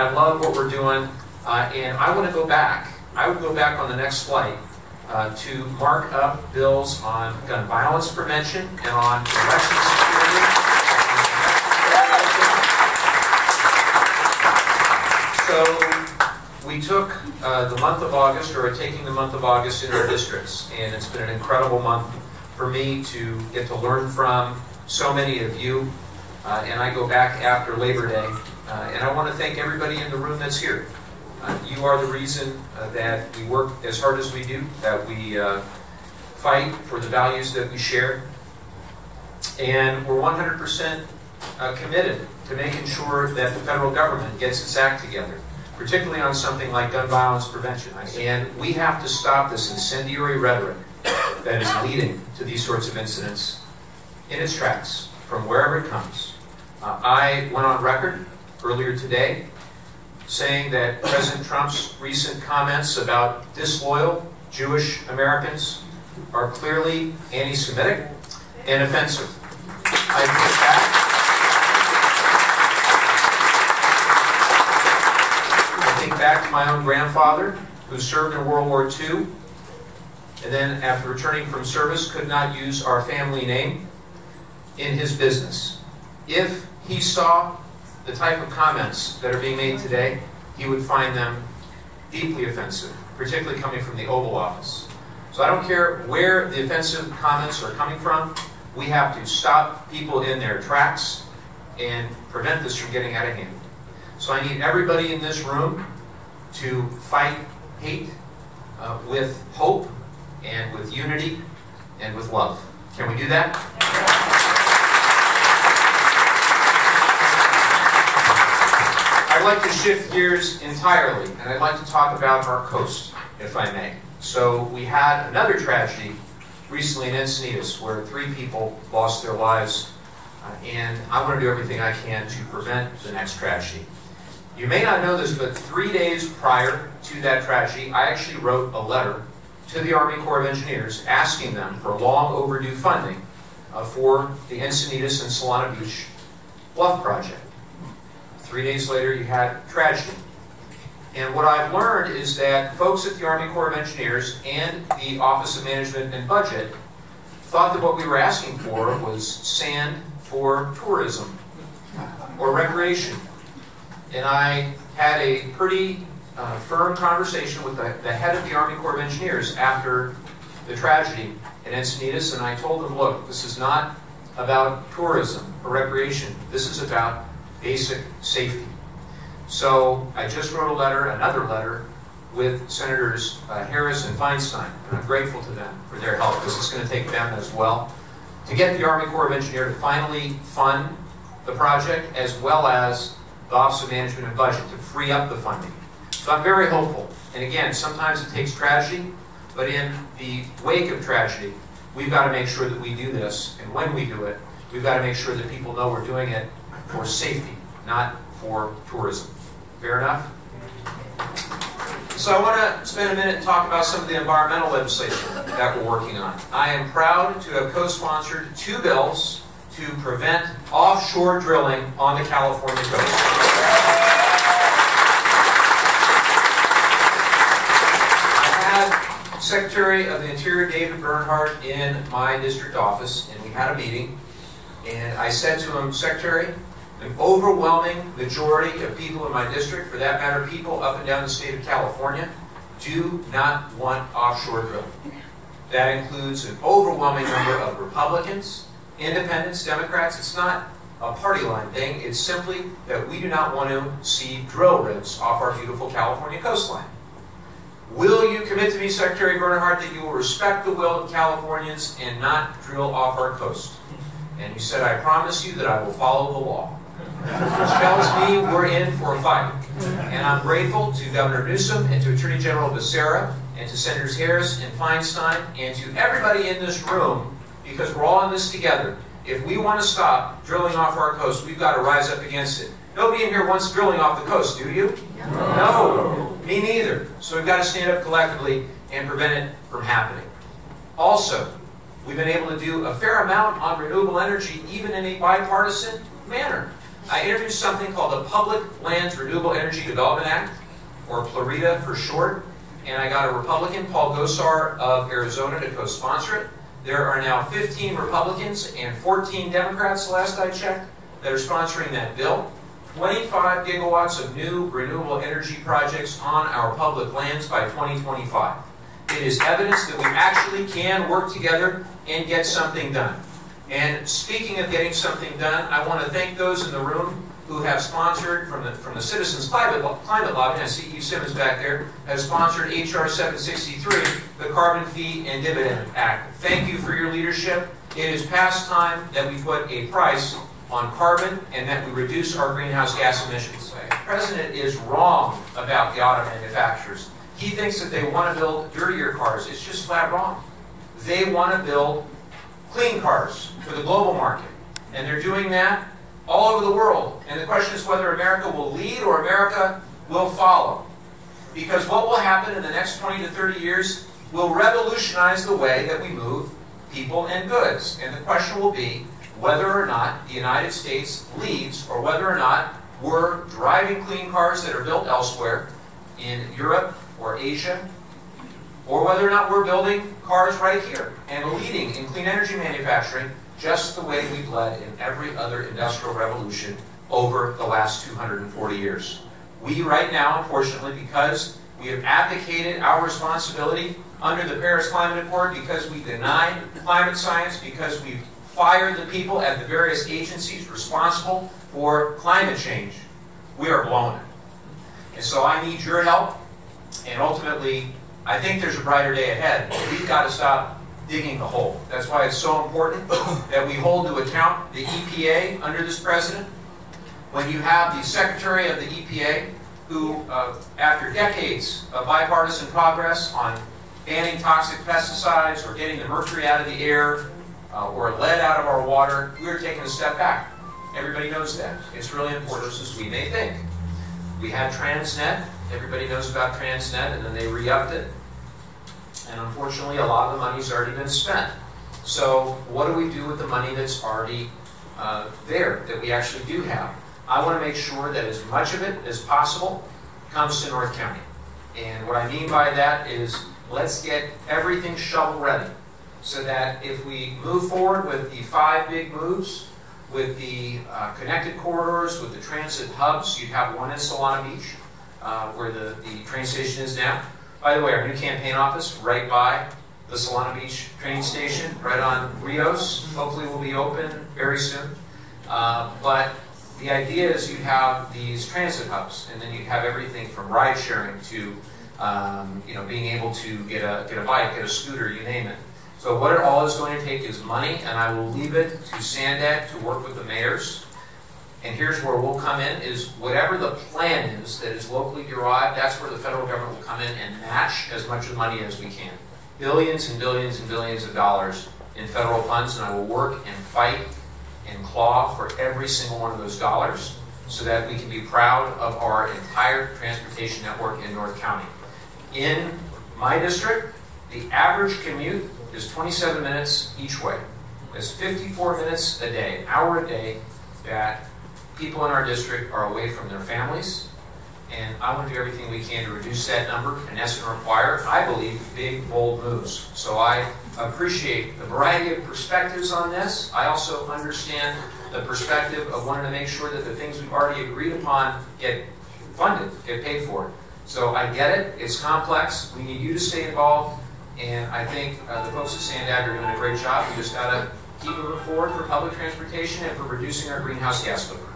I love what we're doing, uh, and I want to go back. I would go back on the next flight uh, to mark up bills on gun violence prevention and on election security. So we took uh, the month of August, or are taking the month of August in our districts, and it's been an incredible month for me to get to learn from so many of you. Uh, and I go back after Labor Day uh, and I want to thank everybody in the room that's here. Uh, you are the reason uh, that we work as hard as we do, that we uh, fight for the values that we share. And we're 100% uh, committed to making sure that the federal government gets its act together, particularly on something like gun violence prevention. And we have to stop this incendiary rhetoric that is leading to these sorts of incidents in its tracks, from wherever it comes. Uh, I went on record earlier today, saying that President Trump's recent comments about disloyal Jewish Americans are clearly anti Semitic and offensive. I think back. I think back to my own grandfather, who served in World War II, and then after returning from service could not use our family name in his business. If he saw the type of comments that are being made today, he would find them deeply offensive, particularly coming from the Oval Office. So I don't care where the offensive comments are coming from, we have to stop people in their tracks and prevent this from getting out of hand. So I need everybody in this room to fight hate uh, with hope and with unity and with love. Can we do that? Like to shift gears entirely, and I'd like to talk about our coast, if I may. So we had another tragedy recently in Encinitas where three people lost their lives, uh, and I want to do everything I can to prevent the next tragedy. You may not know this, but three days prior to that tragedy, I actually wrote a letter to the Army Corps of Engineers asking them for long overdue funding uh, for the Encinitas and Solana Beach Bluff project. Three days later, you had tragedy. And what I've learned is that folks at the Army Corps of Engineers and the Office of Management and Budget thought that what we were asking for was sand for tourism or recreation. And I had a pretty uh, firm conversation with the, the head of the Army Corps of Engineers after the tragedy at Encinitas, and I told him, look, this is not about tourism or recreation. This is about basic safety. So I just wrote a letter, another letter, with Senators uh, Harris and Feinstein, and I'm grateful to them for their help. This is going to take them as well to get the Army Corps of Engineers to finally fund the project as well as the Office of Management and Budget to free up the funding. So I'm very hopeful. And again, sometimes it takes tragedy, but in the wake of tragedy, we've got to make sure that we do this. And when we do it, we've got to make sure that people know we're doing it for safety, not for tourism. Fair enough? So I want to spend a minute and talk about some of the environmental legislation that we're working on. I am proud to have co-sponsored two bills to prevent offshore drilling on the California coast. I had Secretary of the Interior David Bernhardt in my district office, and we had a meeting. And I said to him, Secretary, an overwhelming majority of people in my district, for that matter, people up and down the state of California, do not want offshore drilling. That includes an overwhelming number of Republicans, independents, Democrats. It's not a party line thing. It's simply that we do not want to see drill rigs off our beautiful California coastline. Will you commit to me, Secretary Bernhardt, that you will respect the will of Californians and not drill off our coast? And he said, I promise you that I will follow the law which tells me we're in for a fight. Mm-hmm. And I'm grateful to Governor Newsom and to Attorney General Becerra and to Senators Harris and Feinstein and to everybody in this room because we're all in this together. If we want to stop drilling off our coast, we've got to rise up against it. Nobody in here wants drilling off the coast, do you? No. no. Me neither. So we've got to stand up collectively and prevent it from happening. Also, we've been able to do a fair amount on renewable energy, even in a bipartisan manner. I introduced something called the Public Lands Renewable Energy Development Act, or PLREDA for short, and I got a Republican, Paul Gosar of Arizona, to co-sponsor it. There are now 15 Republicans and 14 Democrats, last I checked, that are sponsoring that bill. 25 gigawatts of new renewable energy projects on our public lands by 2025. It is evidence that we actually can work together and get something done. And speaking of getting something done, I want to thank those in the room who have sponsored from the from the Citizens Climate, Climate Lobby, I see Eve Simmons back there, has sponsored HR 763, the Carbon Fee and Dividend Act. Thank you for your leadership. It is past time that we put a price on carbon and that we reduce our greenhouse gas emissions. The president is wrong about the auto manufacturers. He thinks that they want to build dirtier cars. It's just flat wrong. They want to build clean cars for the global market. And they're doing that all over the world. And the question is whether America will lead or America will follow. Because what will happen in the next 20 to 30 years will revolutionize the way that we move people and goods. And the question will be whether or not the United States leads or whether or not we're driving clean cars that are built elsewhere in Europe or Asia, or whether or not we're building cars right here and leading in clean energy manufacturing just the way we've led in every other industrial revolution over the last 240 years. We right now, unfortunately, because we have abdicated our responsibility under the Paris Climate Accord, because we denied climate science, because we've fired the people at the various agencies responsible for climate change, we are blown. And so I need your help, and ultimately, I think there's a brighter day ahead. We've got to stop digging the hole. That's why it's so important that we hold to account the EPA under this president. When you have the Secretary of the EPA, who, uh, after decades of bipartisan progress on banning toxic pesticides or getting the mercury out of the air uh, or lead out of our water, we are taking a step back. Everybody knows that. It's really important as we may think. We had Transnet. Everybody knows about Transnet, and then they re-upped it. And unfortunately, a lot of the money's already been spent. So what do we do with the money that's already uh, there, that we actually do have? I want to make sure that as much of it as possible comes to North County. And what I mean by that is let's get everything shovel ready so that if we move forward with the five big moves, with the uh, connected corridors, with the transit hubs, you'd have one in Solana Beach, uh, where the, the train station is now. By the way, our new campaign office right by the Solana Beach train station, right on Rios, hopefully will be open very soon. Uh, but the idea is you have these transit hubs, and then you have everything from ride sharing to um, you know being able to get a get a bike, get a scooter, you name it. So what it all is going to take is money, and I will leave it to SANDAG to work with the mayors and here's where we'll come in, is whatever the plan is that is locally derived, that's where the federal government will come in and match as much of the money as we can. Billions and billions and billions of dollars in federal funds, and I will work and fight and claw for every single one of those dollars so that we can be proud of our entire transportation network in North County. In my district, the average commute is 27 minutes each way. That's 54 minutes a day, an hour a day that people in our district are away from their families, and I want to do everything we can to reduce that number, and that's going to require, I believe, big, bold moves. So I appreciate the variety of perspectives on this. I also understand the perspective of wanting to make sure that the things we've already agreed upon get funded, get paid for. So I get it. It's complex. We need you to stay involved. And I think uh, the folks at SANDAG are doing a great job. We just got to keep moving forward for public transportation and for reducing our greenhouse gas footprint.